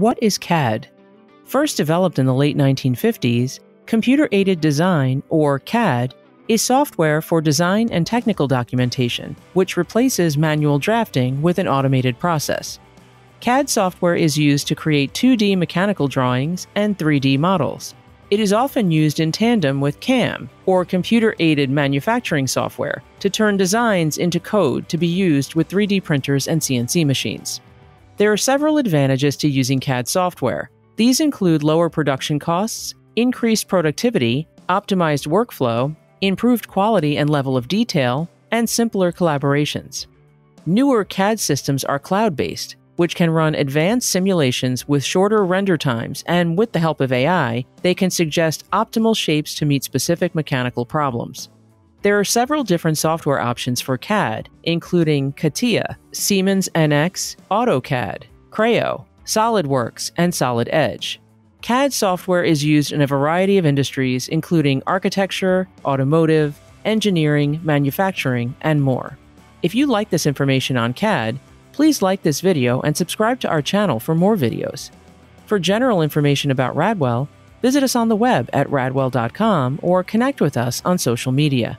What is CAD? First developed in the late 1950s, computer aided design, or CAD, is software for design and technical documentation, which replaces manual drafting with an automated process. CAD software is used to create 2D mechanical drawings and 3D models. It is often used in tandem with CAM, or computer aided manufacturing software, to turn designs into code to be used with 3D printers and CNC machines. There are several advantages to using CAD software. These include lower production costs, increased productivity, optimized workflow, improved quality and level of detail, and simpler collaborations. Newer CAD systems are cloud based, which can run advanced simulations with shorter render times, and with the help of AI, they can suggest optimal shapes to meet specific mechanical problems. There are several different software options for CAD, including CATIA, Siemens NX, AutoCAD, Creo, SolidWorks, and Solid Edge. CAD software is used in a variety of industries, including architecture, automotive, engineering, manufacturing, and more. If you like this information on CAD, Please like this video and subscribe to our channel for more videos. For general information about Radwell, visit us on the web at radwell.com or connect with us on social media.